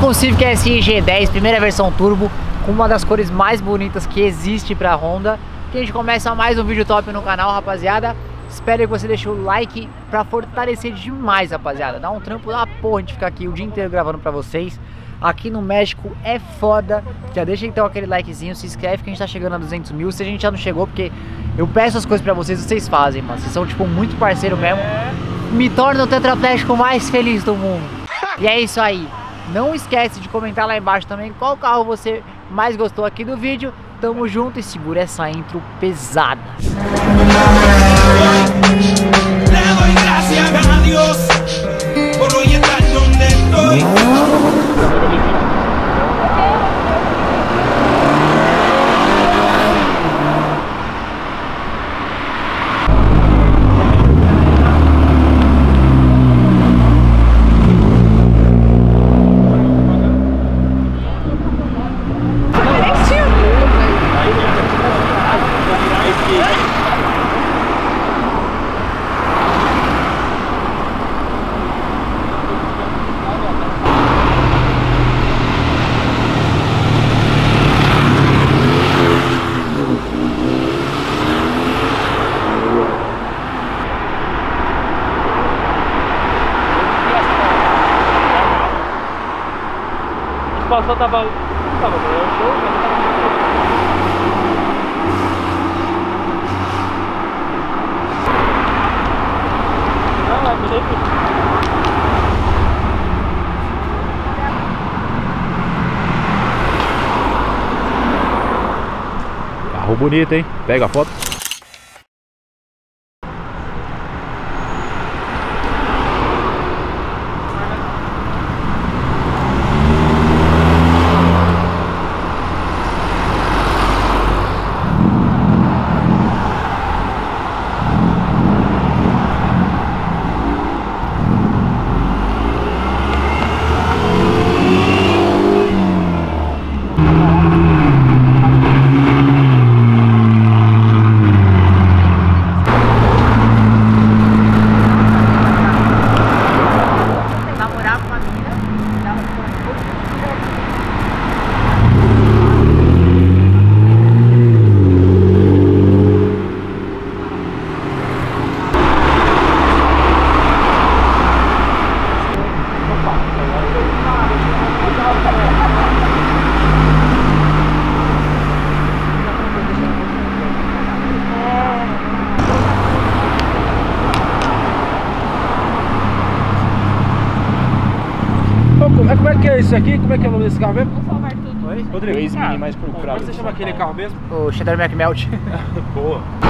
com o Civic SI G10, primeira versão turbo, com uma das cores mais bonitas que existe pra Honda. Que a gente começa mais um vídeo top no canal, rapaziada. Espero que você deixe o like pra fortalecer demais, rapaziada. Dá um trampo da porra a gente ficar aqui o dia inteiro gravando pra vocês. Aqui no México é foda. Já deixa então aquele likezinho, se inscreve que a gente tá chegando a 200 mil. Se a gente já não chegou, porque eu peço as coisas pra vocês, vocês fazem, mano. Vocês são, tipo, muito parceiro mesmo. Me torna o tetraplégico mais feliz do mundo. E é isso aí. Não esquece de comentar lá embaixo também qual carro você mais gostou aqui do vídeo. Tamo junto e segura essa intro pesada. Le Passou, tava. Tava show, Não, é sempre. Carro bonito, hein? Pega a foto. Namorar com uma menina, dá um Como é, como é que é isso aqui? Como é que é o nome desse carro mesmo? Oi? Rodrigo. Dois mini mais Como procurados. você chama aquele carro mesmo? O Cheddar McMelt. Boa.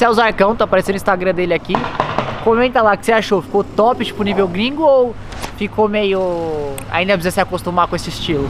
Esse é o Zarcão, tá aparecendo o Instagram dele aqui. Comenta lá o que você achou. Ficou top, tipo, nível gringo ou ficou meio. Ainda precisa se acostumar com esse estilo?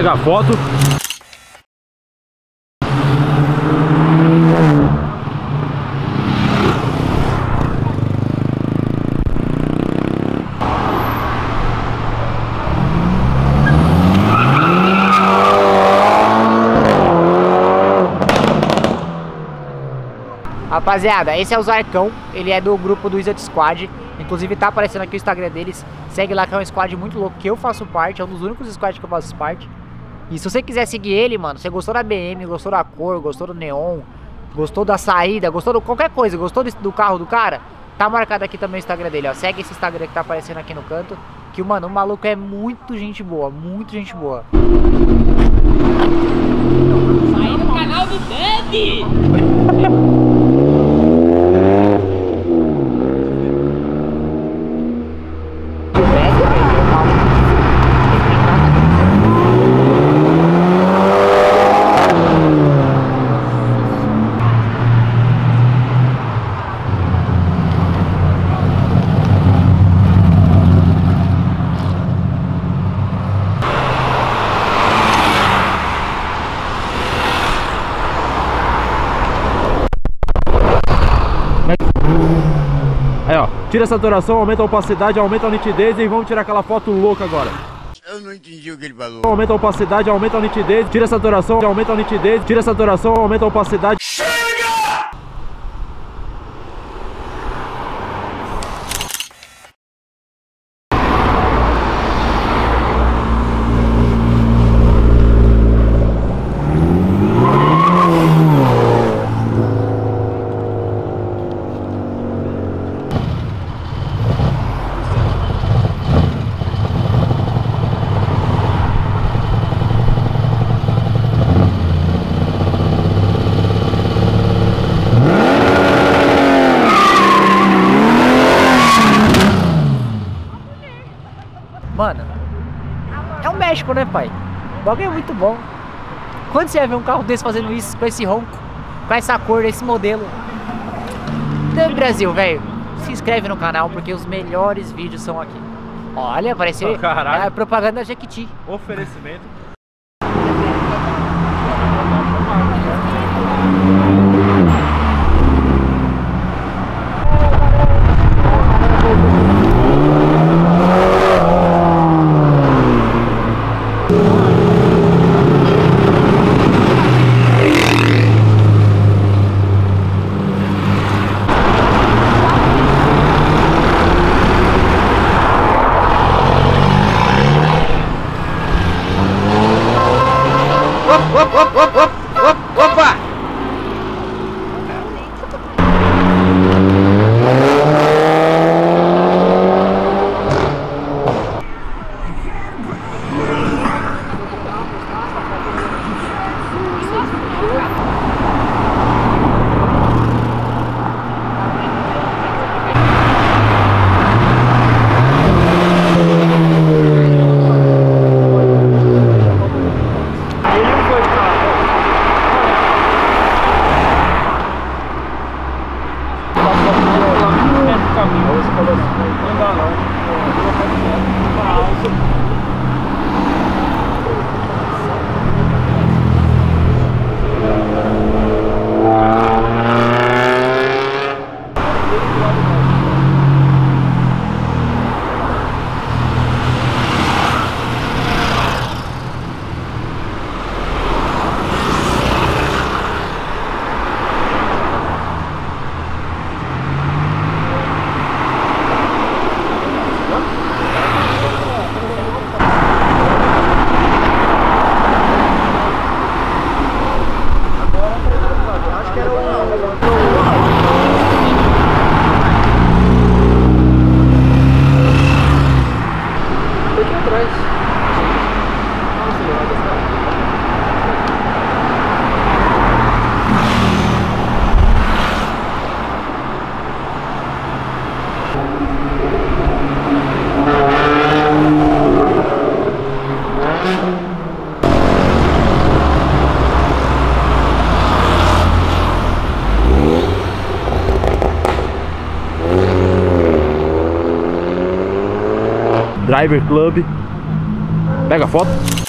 Pega a foto. Rapaziada, esse é o Zarcão, ele é do grupo do Wizard Squad. Inclusive tá aparecendo aqui o Instagram deles. Segue lá que é um squad muito louco que eu faço parte, é um dos únicos squads que eu faço parte. E se você quiser seguir ele, mano, você gostou da BM, gostou da cor, gostou do neon, gostou da saída, gostou de qualquer coisa, gostou do carro do cara, tá marcado aqui também o Instagram dele, ó. Segue esse Instagram que tá aparecendo aqui no canto. Que, mano, o maluco é muito gente boa, muito gente boa. Aí no canal do Dani! Aí, ó. Tira a saturação, aumenta a opacidade, aumenta a nitidez e vamos tirar aquela foto louca agora. Eu não entendi o que ele falou. Aumenta a opacidade, aumenta a nitidez, tira a saturação, aumenta a nitidez, tira a saturação, aumenta a opacidade. Mano, é o México, né, pai? O bagulho é muito bom. Quando você vai ver um carro desse fazendo isso, com esse ronco, com essa cor, esse modelo? Então, Brasil, velho, se inscreve no canal porque os melhores vídeos são aqui. Olha, parece Oh, é propaganda da Jequiti. Oferecimento. Driver Club. Pega a foto.